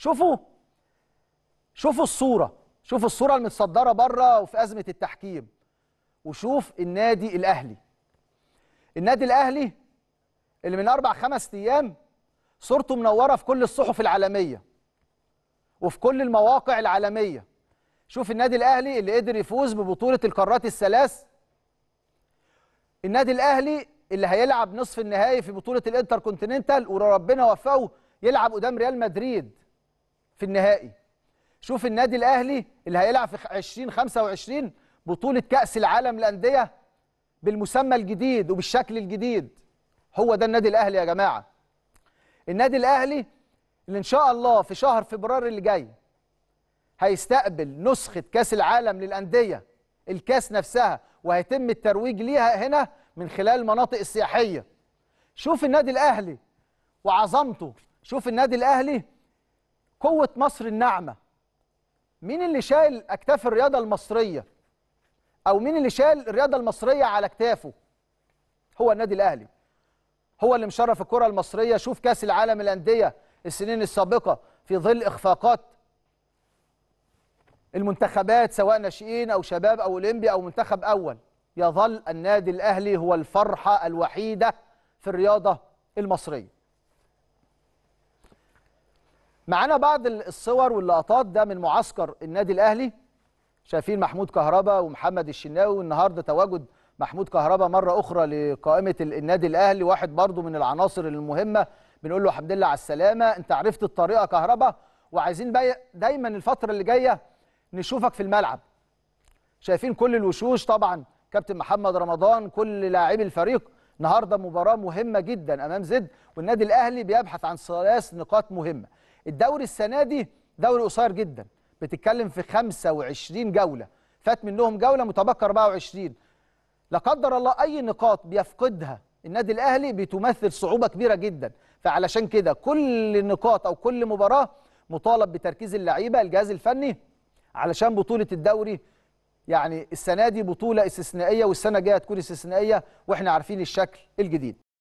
شوفوا. شوفوا الصورة. شوفوا الصورة المتصدرة بره وفي أزمة التحكيم. وشوف النادي الأهلي. النادي الأهلي اللي من أربع خمس أيام صورته منورة في كل الصحف العالمية وفي كل المواقع العالمية. شوف النادي الأهلي اللي قدر يفوز ببطولة القارات الثلاث. النادي الأهلي اللي هيلعب نصف النهائي في بطولة الانتر كونتيننتال وربنا وفقه يلعب قدام ريال مدريد. في النهائي. شوف النادي الأهلي اللي هيلعب في 2025 بطولة كأس العالم للأندية بالمسمى الجديد وبالشكل الجديد. هو ده النادي الأهلي يا جماعة. النادي الأهلي اللي إن شاء الله في شهر فبراير اللي جاي هيستقبل نسخة كأس العالم للأندية الكأس نفسها وهيتم الترويج ليها هنا من خلال المناطق السياحية. شوف النادي الأهلي وعظمته. شوف النادي الأهلي قوة مصر الناعمة. مين اللي شايل أكتاف الرياضة المصرية؟ أو مين اللي شايل الرياضة المصرية على اكتافه هو النادي الأهلي. هو اللي مشرف الكرة المصرية. شوف كأس العالم للأندية السنين السابقة في ظل إخفاقات المنتخبات سواء ناشئين أو شباب أو أولمبي أو منتخب أول. يظل النادي الأهلي هو الفرحة الوحيدة في الرياضة المصرية. معانا بعض الصور واللقطات ده من معسكر النادي الأهلي. شايفين محمود كهربا ومحمد الشناوي والنهارده تواجد محمود كهربا مرة أخرى لقائمة النادي الأهلي واحد برضو من العناصر المهمة. بنقول له الحمد لله على السلامة. أنت عرفت الطريقة كهربا وعايزين دايما الفترة اللي جاية نشوفك في الملعب. شايفين كل الوشوش طبعا كابتن محمد رمضان كل لاعبي الفريق. النهارده مباراة مهمة جدا أمام زد والنادي الأهلي بيبحث عن ثلاث نقاط مهمة. الدوري السنة دي دوري قصير جدا. بتتكلم في 25 جولة. فات منهم جولة متبقى 24 لا قدر الله أي نقاط بيفقدها النادي الأهلي بتمثل صعوبة كبيرة جدا. فعلشان كده كل نقاط أو كل مباراة مطالب بتركيز اللعيبة الجهاز الفني علشان بطولة الدوري. يعني السنة دي بطولة استثنائية والسنة الجاية تكون استثنائية وإحنا عارفين الشكل الجديد.